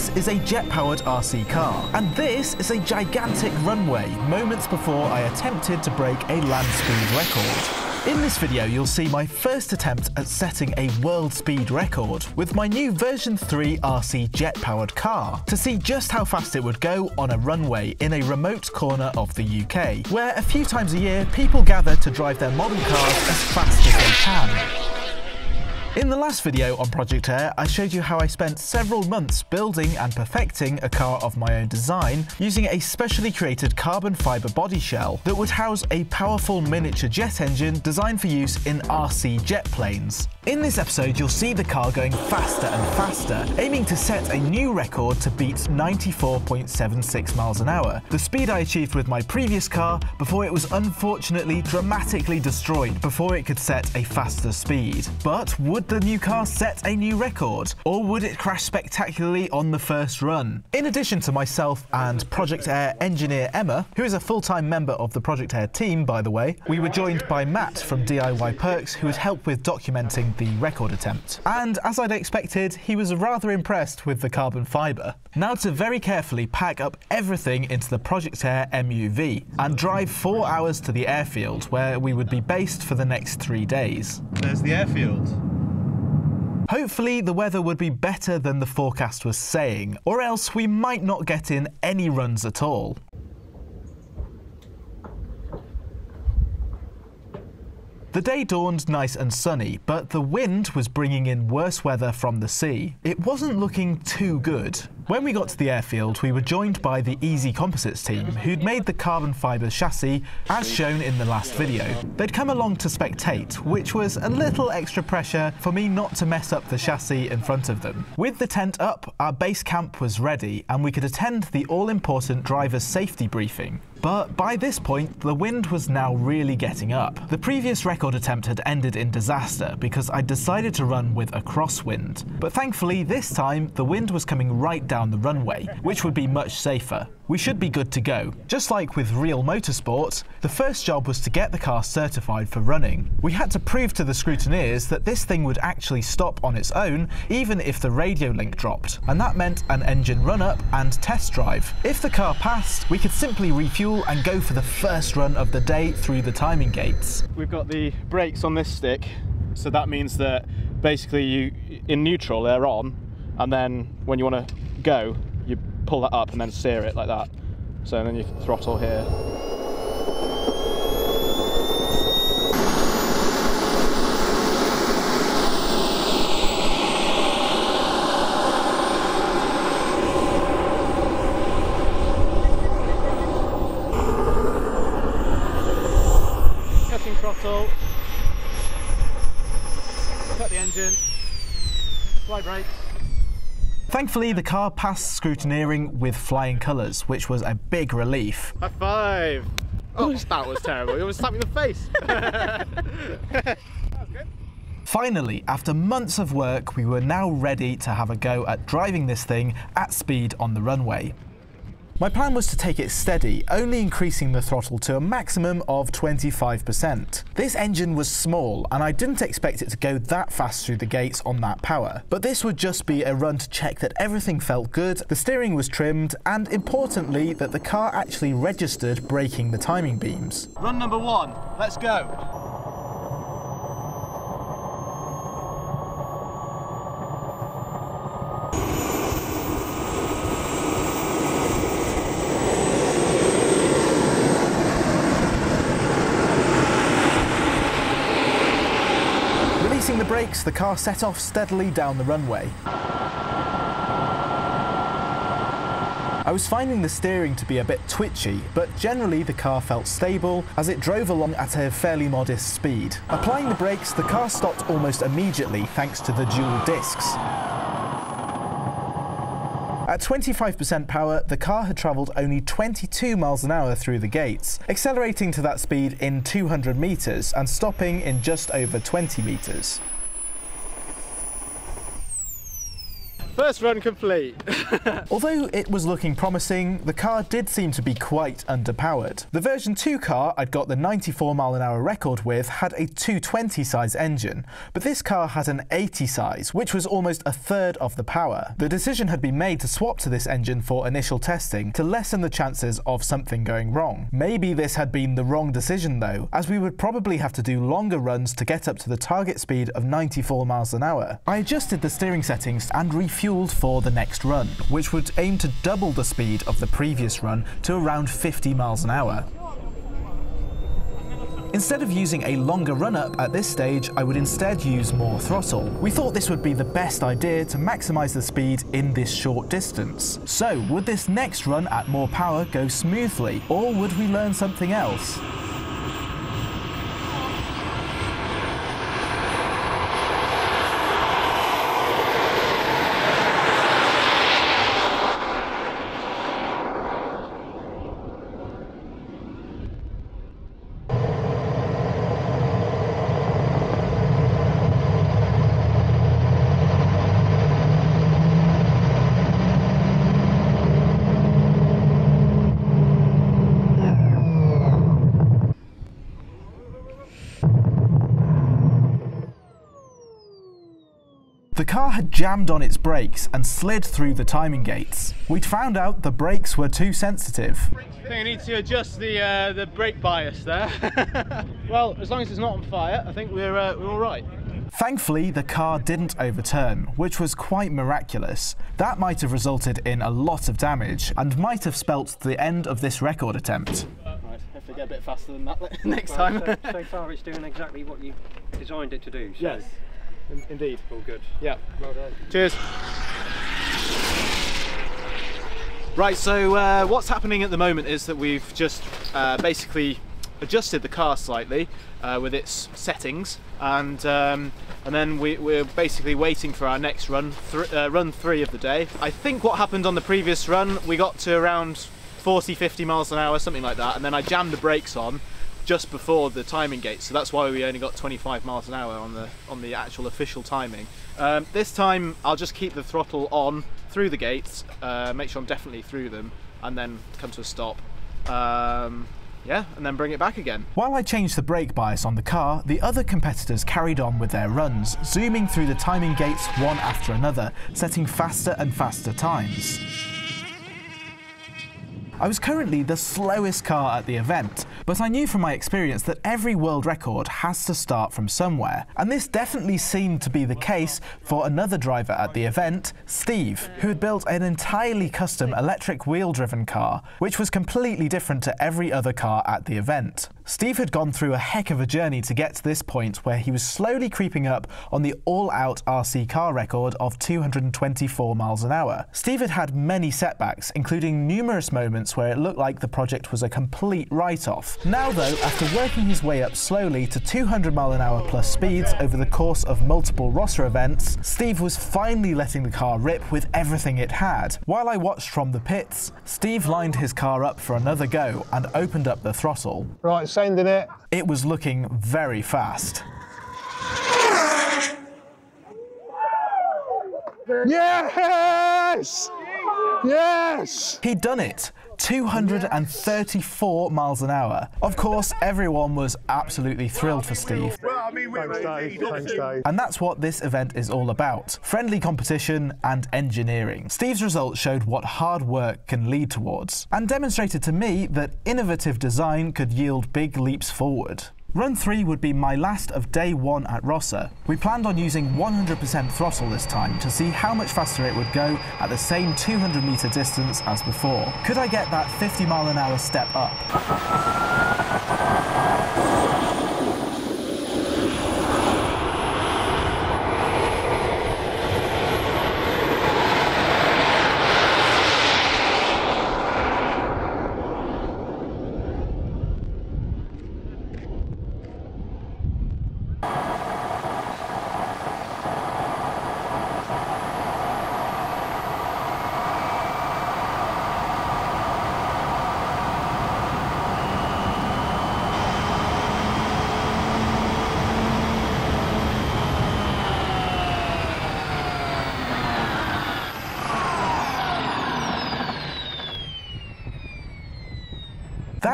This is a jet-powered RC car, and this is a gigantic runway moments before I attempted to break a land speed record. In this video, you'll see my first attempt at setting a world speed record with my new version 3 RC jet-powered car to see just how fast it would go on a runway in a remote corner of the UK, where a few times a year people gather to drive their model cars as fast as they can. In the last video on Project Air, I showed you how I spent several months building and perfecting a car of my own design using a specially created carbon fibre body shell that would house a powerful miniature jet engine designed for use in RC jet planes. In this episode, you'll see the car going faster and faster, aiming to set a new record to beat 94.76 miles an hour, the speed I achieved with my previous car before it was unfortunately dramatically destroyed before it could set a faster speed. But would the new car set a new record? Or would it crash spectacularly on the first run? In addition to myself and Project Air engineer Emma, who is a full-time member of the Project Air team by the way, we were joined by Matt from DIY Perks who has helped with documenting the record attempt. And as I'd expected, he was rather impressed with the carbon fibre. Now to very carefully pack up everything into the Project Air MUV and drive four hours to the airfield where we would be based for the next three days. There's the airfield. Hopefully the weather would be better than the forecast was saying, or else we might not get in any runs at all. The day dawned nice and sunny, but the wind was bringing in worse weather from the sea. It wasn't looking too good. When we got to the airfield, we were joined by the Easy Composites team, who'd made the carbon fibre chassis as shown in the last video. They'd come along to spectate, which was a little extra pressure for me not to mess up the chassis in front of them. With the tent up, our base camp was ready, and we could attend the all-important driver's safety briefing. But by this point, the wind was now really getting up. The previous record attempt had ended in disaster because I decided to run with a crosswind. But thankfully, this time, the wind was coming right down the runway, which would be much safer we should be good to go. Just like with real motorsport, the first job was to get the car certified for running. We had to prove to the scrutineers that this thing would actually stop on its own, even if the radio link dropped, and that meant an engine run-up and test drive. If the car passed, we could simply refuel and go for the first run of the day through the timing gates. We've got the brakes on this stick, so that means that basically you in neutral they're on, and then when you want to go, you pull that up and then sear it like that. So then you throttle here. Cutting throttle. Cut the engine. Fly brakes. Thankfully, the car passed scrutineering with flying colours, which was a big relief. High five! Oh, that was terrible. You almost slapped me in the face. Finally, after months of work, we were now ready to have a go at driving this thing at speed on the runway. My plan was to take it steady, only increasing the throttle to a maximum of 25%. This engine was small, and I didn't expect it to go that fast through the gates on that power. But this would just be a run to check that everything felt good, the steering was trimmed, and importantly, that the car actually registered breaking the timing beams. Run number one, let's go. The car set off steadily down the runway. I was finding the steering to be a bit twitchy, but generally the car felt stable as it drove along at a fairly modest speed. Applying the brakes, the car stopped almost immediately thanks to the dual discs. At 25% power, the car had travelled only 22 miles an hour through the gates, accelerating to that speed in 200 metres and stopping in just over 20 metres. First run complete. Although it was looking promising, the car did seem to be quite underpowered. The version 2 car I'd got the 94 mile an hour record with had a 220 size engine, but this car had an 80 size, which was almost a third of the power. The decision had been made to swap to this engine for initial testing to lessen the chances of something going wrong. Maybe this had been the wrong decision though, as we would probably have to do longer runs to get up to the target speed of 94 miles an hour. I adjusted the steering settings and refueled fueled for the next run, which would aim to double the speed of the previous run to around 50 miles an hour. Instead of using a longer run-up at this stage, I would instead use more throttle. We thought this would be the best idea to maximise the speed in this short distance. So, would this next run at more power go smoothly, or would we learn something else? The car had jammed on its brakes and slid through the timing gates. We'd found out the brakes were too sensitive. I think I need to adjust the uh, the brake bias there. well, as long as it's not on fire, I think we're uh, we're all right. Thankfully, the car didn't overturn, which was quite miraculous. That might have resulted in a lot of damage and might have spelt the end of this record attempt. Right, have to get a bit faster than that next Well, time. so, so far, it's doing exactly what you designed it to do. So yes, in- indeed. all good. Yeah. Well done. Cheers. Right, so uh, what's happening at the moment is that we've just uh, basically adjusted the car slightly uh, with its settings, and um, and then we, we're basically waiting for our next run, th- uh, run three of the day. I think what happened on the previous run, we got to around 40, 50 miles an hour, something like that, and then I jammed the brakes on just before the timing gate, so that's why we only got 25 miles an hour on the on the actual official timing. Um, this time I'll just keep the throttle on through the gates, uh, make sure I'm definitely through them, and then come to a stop. Um, yeah, and then bring it back again. While I changed the brake bias on the car, the other competitors carried on with their runs, zooming through the timing gates one after another, setting faster and faster times. I was currently the slowest car at the event, but I knew from my experience that every world record has to start from somewhere. And this definitely seemed to be the case for another driver at the event, Steve, who had built an entirely custom electric wheel driven car, which was completely different to every other car at the event. Steve had gone through a heck of a journey to get to this point where he was slowly creeping up on the all-out RC car record of 224 miles an hour. Steve had had many setbacks, including numerous moments where it looked like the project was a complete write-off. Now though, after working his way up slowly to 200 mile an hour plus speeds over the course of multiple Rossa events, Steve was finally letting the car rip with everything it had. While I watched from the pits, Steve lined his car up for another go and opened up the throttle. Right, sending it. It was looking very fast. Yes! Yes! He'd done it! 234 miles an hour. Of course, everyone was absolutely thrilled for Steve. Thanks, Dave. Thanks, Dave. And that's what this event is all about friendly competition and engineering. Steve's results showed what hard work can lead towards, and demonstrated to me that innovative design could yield big leaps forward. Run 3 would be my last of day 1 at Rossa. We planned on using 100% throttle this time to see how much faster it would go at the same 200 metre distance as before. Could I get that 50 mile an hour step up?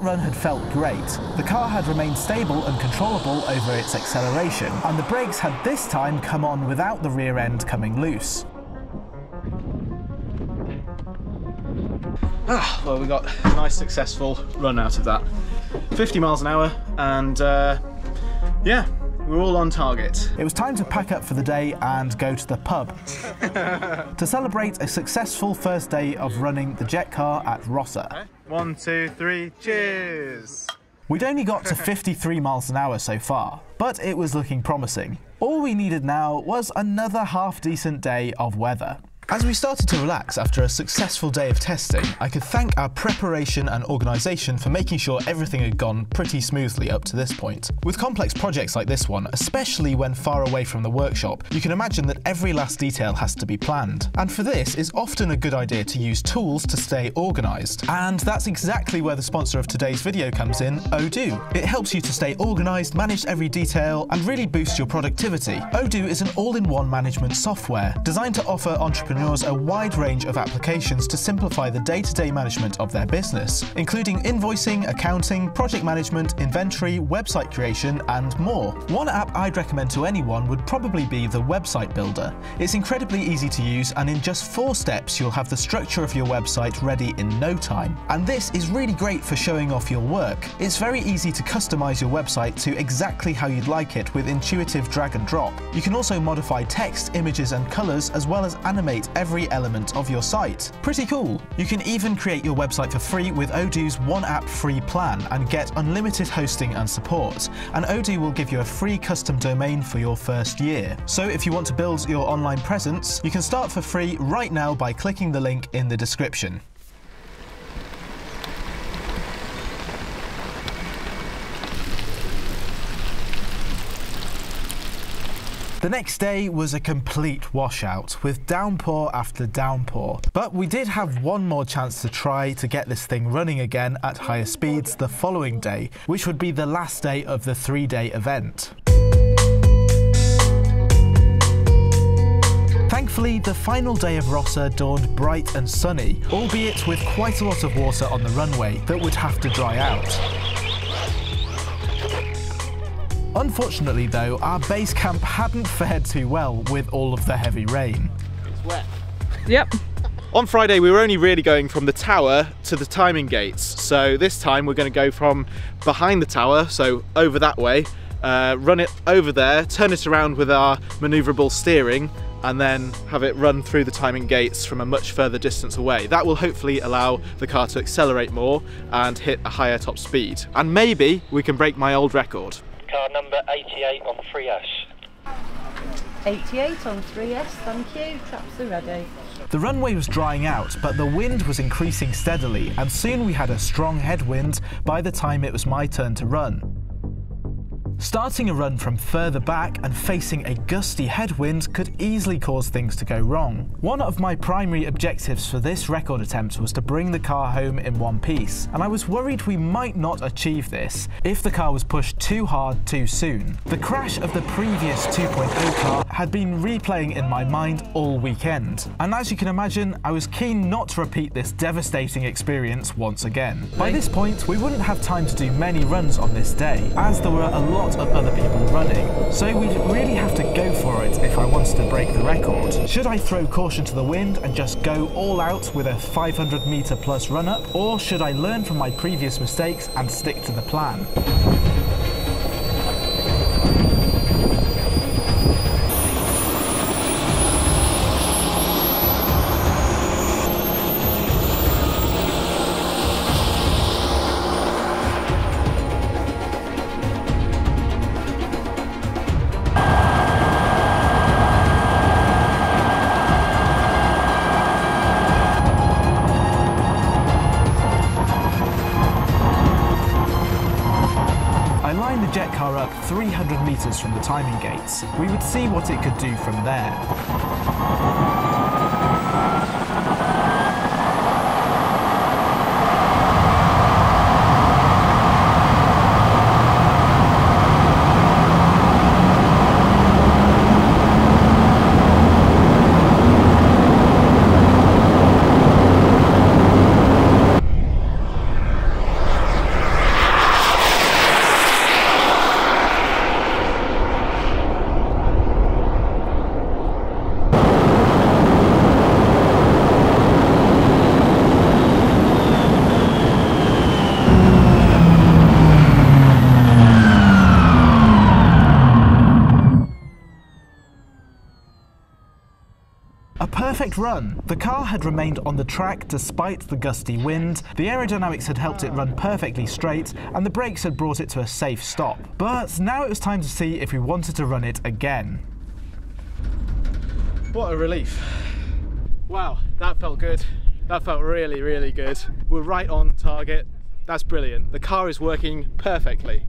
That run had felt great. The car had remained stable and controllable over its acceleration, and the brakes had this time come on without the rear end coming loose. Ah, well, we got a nice successful run out of that. 50 miles an hour, and uh, yeah, we're all on target. It was time to pack up for the day and go to the pub to celebrate a successful first day of running the jet car at Rossa. One, two, three, cheers! We'd only got to 53 miles an hour so far, but it was looking promising. All we needed now was another half decent day of weather. As we started to relax after a successful day of testing, I could thank our preparation and organisation for making sure everything had gone pretty smoothly up to this point. With complex projects like this one, especially when far away from the workshop, you can imagine that every last detail has to be planned. And for this, it's often a good idea to use tools to stay organised. And that's exactly where the sponsor of today's video comes in, Odoo. It helps you to stay organised, manage every detail, and really boost your productivity. Odoo is an all-in-one management software designed to offer entrepreneurs entrepreneurs a wide range of applications to simplify the day-to-day management of their business, including invoicing, accounting, project management, inventory, website creation, and more. One app I'd recommend to anyone would probably be the Website Builder. It's incredibly easy to use, and in just four steps, you'll have the structure of your website ready in no time. And this is really great for showing off your work. It's very easy to customize your website to exactly how you'd like it with intuitive drag and drop. You can also modify text, images, and colors, as well as animate every element of your site. Pretty cool. You can even create your website for free with Odoo's one app free plan and get unlimited hosting and support. And Odoo will give you a free custom domain for your first year. So if you want to build your online presence, you can start for free right now by clicking the link in the description. The next day was a complete washout, with downpour after downpour. But we did have one more chance to try to get this thing running again at higher speeds the following day, which would be the last day of the three-day event. Thankfully, the final day of Rossa dawned bright and sunny, albeit with quite a lot of water on the runway that would have to dry out. Unfortunately though, our base camp hadn't fared too well with all of the heavy rain. It's wet. Yep. On Friday, we were only really going from the tower to the timing gates. So this time we're gonna go from behind the tower, so over that way, uh, run it over there, turn it around with our maneuverable steering, and then have it run through the timing gates from a much further distance away. That will hopefully allow the car to accelerate more and hit a higher top speed. And maybe we can break my old record car number 88 on 3S. 88 on 3S, thank you. Traps are ready. The runway was drying out, but the wind was increasing steadily, and soon we had a strong headwind by the time it was my turn to run. Starting a run from further back and facing a gusty headwind could easily cause things to go wrong. One of my primary objectives for this record attempt was to bring the car home in one piece, and I was worried we might not achieve this if the car was pushed too hard too soon. The crash of the previous 2.0 car had been replaying in my mind all weekend, and as you can imagine, I was keen not to repeat this devastating experience once again. By this point, we wouldn't have time to do many runs on this day, as there were a lot lot of other people running, so we'd really have to go for it if I wanted to break the record. Should I throw caution to the wind and just go all out with a 500 metre plus run up, or should I learn from my previous mistakes and stick to the plan? Jet car up 300 metres from the timing gates. We would see what it could do from there. Perfect run. The car had remained on the track despite the gusty wind, the aerodynamics had helped it run perfectly straight, and the brakes had brought it to a safe stop. But now it was time to see if we wanted to run it again. What a relief. Wow, that felt good. That felt really, really good. We're right on target. That's brilliant. The car is working perfectly.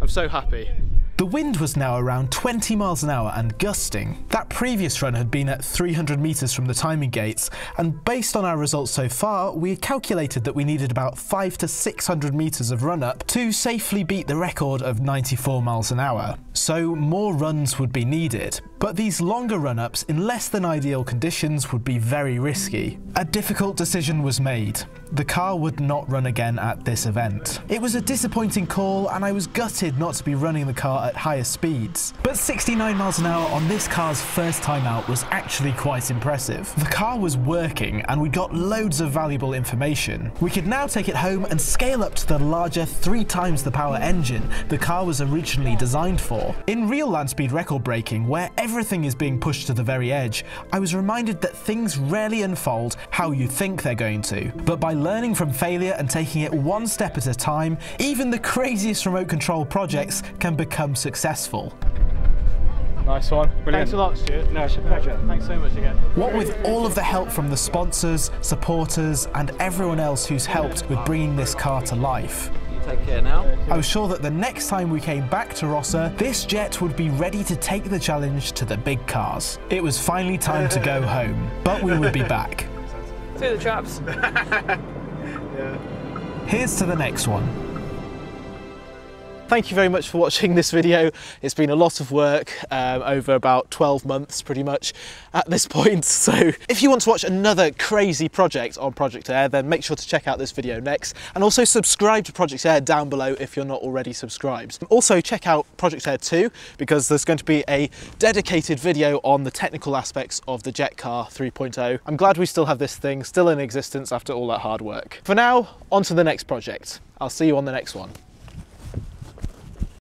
I'm so happy. The wind was now around 20 miles an hour and gusting. That previous run had been at 300 metres from the timing gates, and based on our results so far, we calculated that we needed about 5 to 600 metres of run up to safely beat the record of 94 miles an hour. So more runs would be needed, but these longer run ups in less than ideal conditions would be very risky. A difficult decision was made. The car would not run again at this event. It was a disappointing call, and I was gutted not to be running the car at higher speeds. But 69 miles an hour on this car's first time out was actually quite impressive. The car was working, and we got loads of valuable information. We could now take it home and scale up to the larger, three times the power engine the car was originally designed for. In real land speed record breaking, where everything is being pushed to the very edge, I was reminded that things rarely unfold how you think they're going to. But by learning from failure and taking it one step at a time, even the craziest remote control projects can become successful. Nice one. Brilliant. Thanks a lot, Stuart. No, it's a pleasure. Thanks so much again. What with all of the help from the sponsors, supporters, and everyone else who's helped with bringing this car to life, Take care now. I was sure that the next time we came back to Rossa, this jet would be ready to take the challenge to the big cars. It was finally time to go home, but we would be back. See the traps. Here's to the next one. Thank you very much for watching this video. It's been a lot of work um, over about 12 months pretty much at this point. So if you want to watch another crazy project on Project Air, then make sure to check out this video next. And also subscribe to Project Air down below if you're not already subscribed. Also check out Project Air 2 because there's going to be a dedicated video on the technical aspects of the Jet Car 3.0. I'm glad we still have this thing still in existence after all that hard work. For now, on to the next project. I'll see you on the next one.